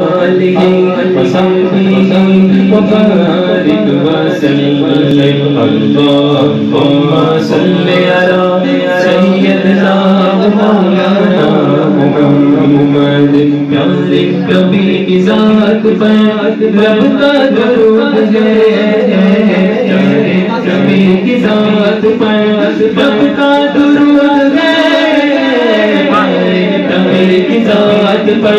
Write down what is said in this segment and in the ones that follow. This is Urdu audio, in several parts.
آله وبارك وسلم اللهم صل على سيدنا ومولانا محمد پیارے کبھی ذات پر رب کا درود ہے پیارے کبھی ذات پر رب کا درود ہے پیارے کی ذات پر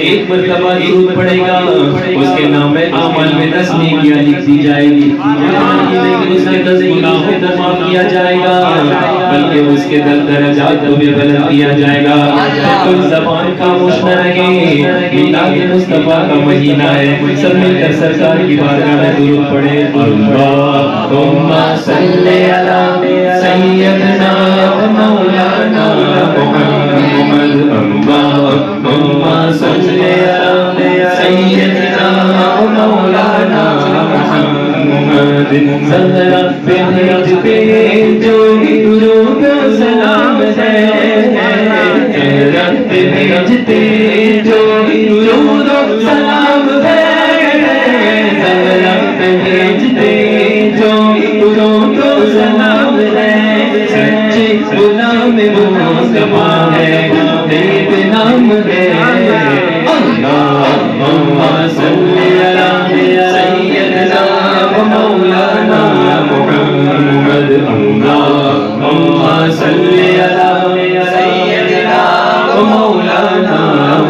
ایک مرتبہ درود پڑھے گا، اس کے نام عمل میں نسمی کیا لکھ دی جائے گی۔ لیکن اس کے دس گناہوں کو معاف کیا جائے گا، بلکہ اس کے دل درجات کو بھی بلند کیا جائے گا۔ کوئی زبان خاموش نہ رہے میلاد مصطفیٰ کا مہینہ ہے۔ سب مل کر سرکار کی بارگاہ میں درود پڑھے اللہم صلی علی سیدنا مولانا محمد صلي على سيدنا ومولانا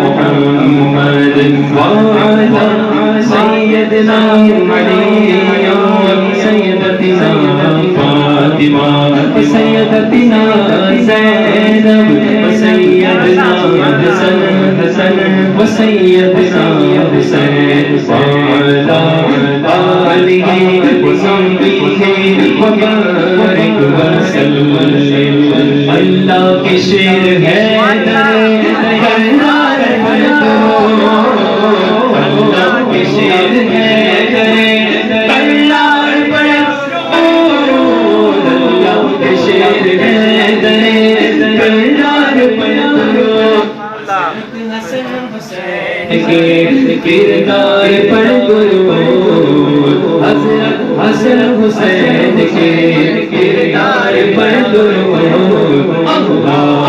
محمد وعلى سيدنا علي وسيدتنا فاطمة وسيدتنا زينب وسيدنا حسن حسن وسيدنا حسين وعلى آله وصحبه وبارك وسلم اللہ کے حسن حسین کے کردار پر درود اللہ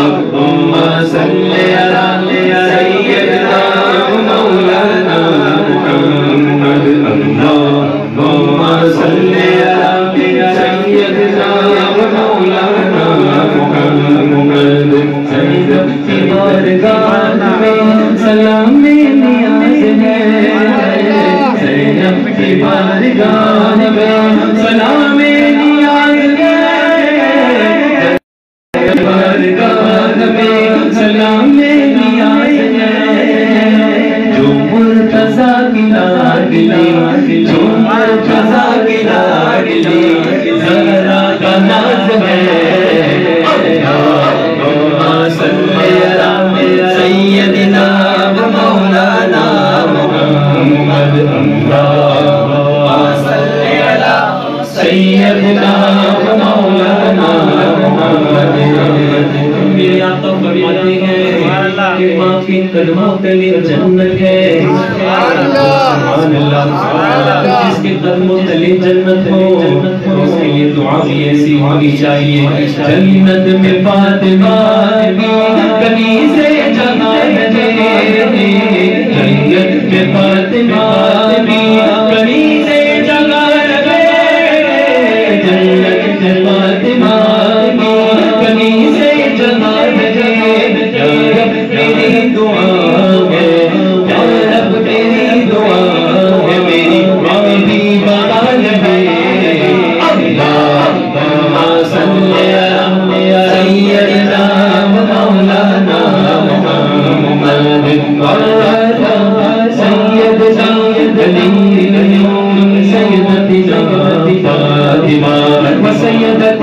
زینب کی بارگاہ میں سلام نیاز ہے بارگاہ میں سلام نیاز ہے جو مرتضی کی کہ ماں کی قدموں تلے جنت ہے سبحان اللہ جس کے قدموں تلے جنت ہو اس کے لیے دعا بھی ایسی ہونی چاہیے جنت میں فاطمہ بھی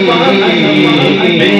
Hey,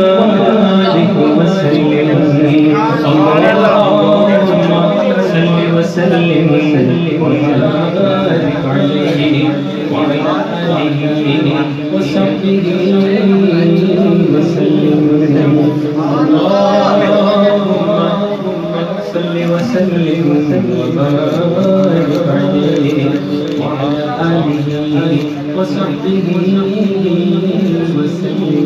وبارك عليه وعلى آله وصحبه وسلم.